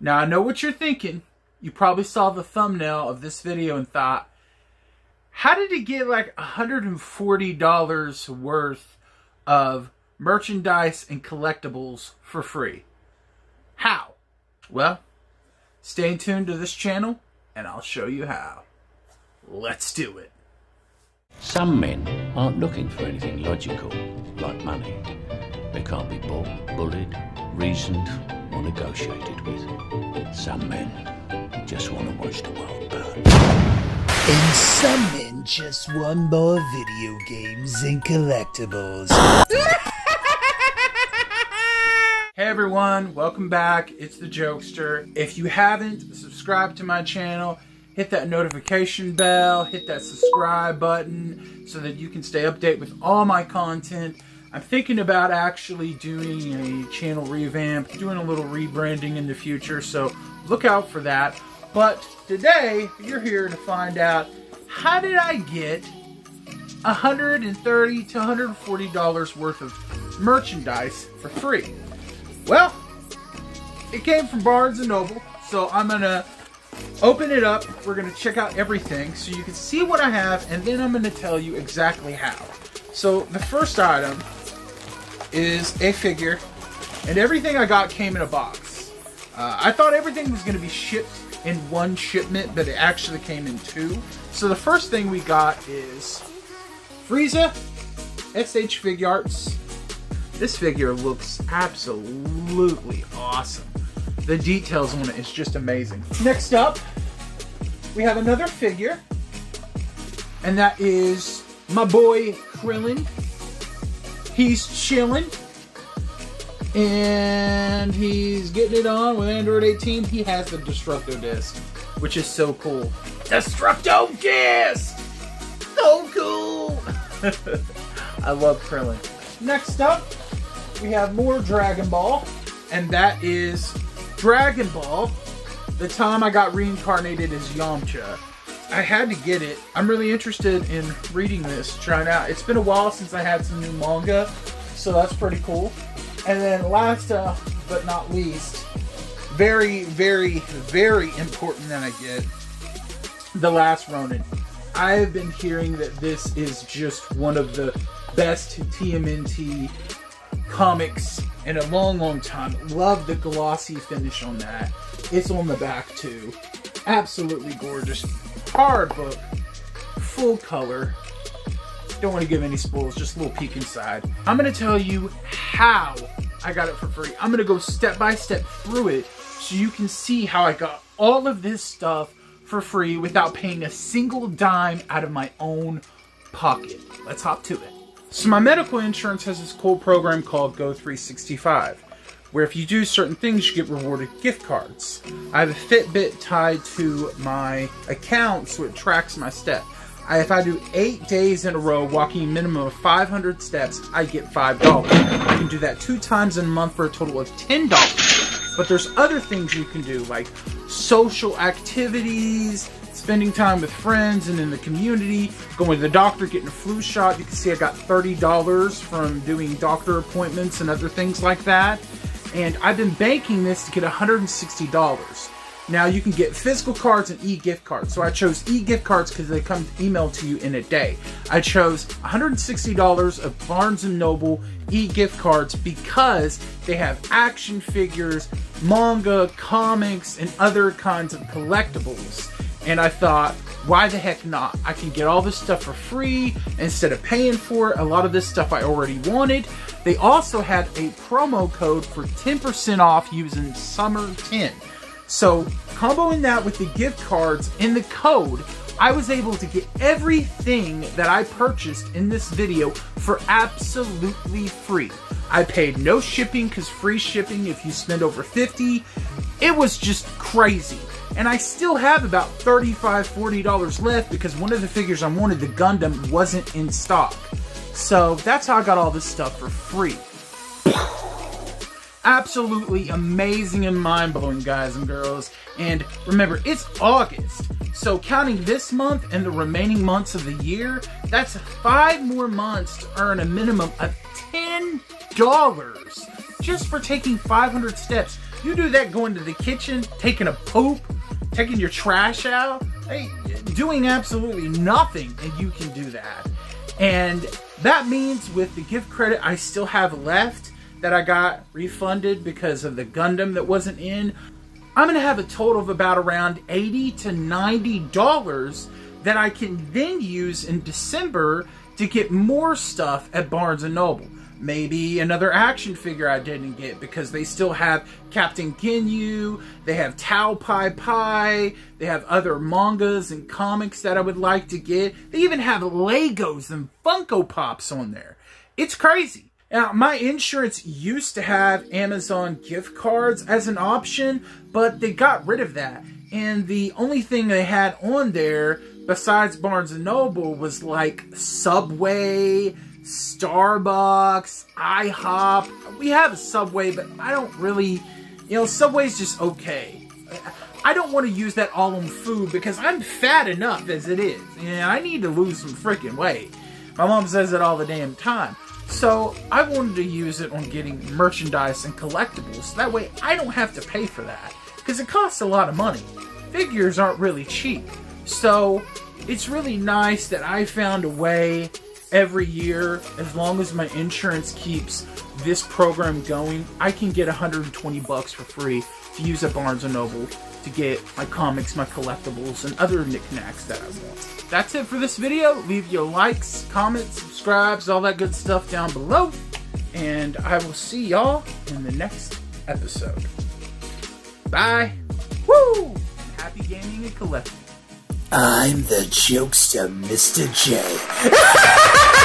Now, I know what you're thinking. You probably saw the thumbnail of this video and thought, how did he get like $140 worth of merchandise and collectibles for free? How? Well, stay tuned to this channel and I'll show you how. Let's do it. Some men aren't looking for anything logical, like money. They can't be bought, bullied, reasoned, or negotiated with. Some men just want to watch the world burn. And some men just want more video games and collectibles. Hey everyone, welcome back. It's the Jokester. If you haven't subscribed to my channel, hit that notification bell, hit that subscribe button so that you can stay updated with all my content. I'm thinking about actually doing a channel revamp, doing a little rebranding in the future, so look out for that. But today, you're here to find out how did I get 130 to 140 dollars worth of merchandise for free. Well, it came from Barnes and Noble, so I'm gonna open it up. We're gonna check out everything so you can see what I have, and then I'm gonna tell you exactly how. So the first item is a figure, and everything I got came in a box. Uh, I thought everything was gonna be shipped in one shipment, but it actually came in two. So the first thing we got is Frieza SH Figuarts. This figure looks absolutely awesome. The details on it is just amazing. Next up, we have another figure, and that is my boy Krillin. He's chilling, and he's getting it on with Android 18. He has the Destructo Disc, which is so cool. Destructo Disc! So cool! I love Krillin. Next up, we have more Dragon Ball, and that is Dragon Ball, the time I got reincarnated as Yamcha. I had to get it. I'm really interested in reading this, trying out. It's been a while since I had some new manga, so that's pretty cool. And then last uh, but not least, very, very, very important that I get, The Last Ronin. I've been hearing that this is just one of the best TMNT comics in a long, long time. Love the glossy finish on that. It's on the back too. Absolutely gorgeous. Hard book. Full color. Don't want to give any spoils, just a little peek inside. I'm going to tell you how I got it for free. I'm going to go step by step through it so you can see how I got all of this stuff for free without paying a single dime out of my own pocket. Let's hop to it. So my medical insurance has this cool program called Go365, where if you do certain things, you get rewarded gift cards. I have a Fitbit tied to my account, so it tracks my step. I, if I do eight days in a row walking a minimum of 500 steps, I get $5. I can do that two times in a month for a total of $10. But there's other things you can do, like social activities, spending time with friends and in the community, going to the doctor, getting a flu shot. You can see I got $30 from doing doctor appointments and other things like that. And I've been banking this to get $160. Now you can get physical cards and e-gift cards. So I chose e-gift cards because they come emailed to you in a day. I chose $160 of Barnes & Noble e-gift cards because they have action figures, manga, comics, and other kinds of collectibles. And I thought, why the heck not? I can get all this stuff for free instead of paying for it. A lot of this stuff I already wanted. They also had a promo code for 10% off using Summer 10. So, comboing that with the gift cards and the code, I was able to get everything that I purchased in this video for absolutely free. I paid no shipping because free shipping if you spend over 50. It was just crazy. And I still have about $35, $40 left because one of the figures I wanted, the Gundam, wasn't in stock. So that's how I got all this stuff for free. Absolutely amazing and mind-blowing, guys and girls. And remember, it's August. So counting this month and the remaining months of the year, that's five more months to earn a minimum of $10 just for taking 500 steps You do that going to the kitchen, taking a poop, taking your trash out, doing absolutely nothing, and you can do that. And that means with the gift credit I still have left that I got refunded because of the Gundam that wasn't in, I'm to have a total of about around 80 to 90 dollars that I can then use in December to get more stuff at Barnes & Noble. Maybe another action figure I didn't get because they still have Captain Ginyu, they have Tao Pai Pai, they have other mangas and comics that I would like to get. They even have Legos and Funko Pops on there. It's crazy. Now, my insurance used to have Amazon gift cards as an option, but they got rid of that. And the only thing they had on there besides Barnes & Noble was like Subway, Starbucks, IHOP. We have Subway, but I don't really, you know, Subway's just okay. I don't want to use that all on food because I'm fat enough as it is. And I need to lose some freaking weight. My mom says it all the damn time. So I wanted to use it on getting merchandise and collectibles. So that way I don't have to pay for that. Because it costs a lot of money. Figures aren't really cheap. So it's really nice that I found a way every year, as long as my insurance keeps this program going, I can get 120 bucks for free to use at Barnes & Noble to get my comics, my collectibles, and other knickknacks that I want. That's it for this video. Leave your likes, comments, subscribes, all that good stuff down below. And I will see y'all in the next episode. Bye. Woo! Happy gaming and collecting. I'm the jokester, Mr. J.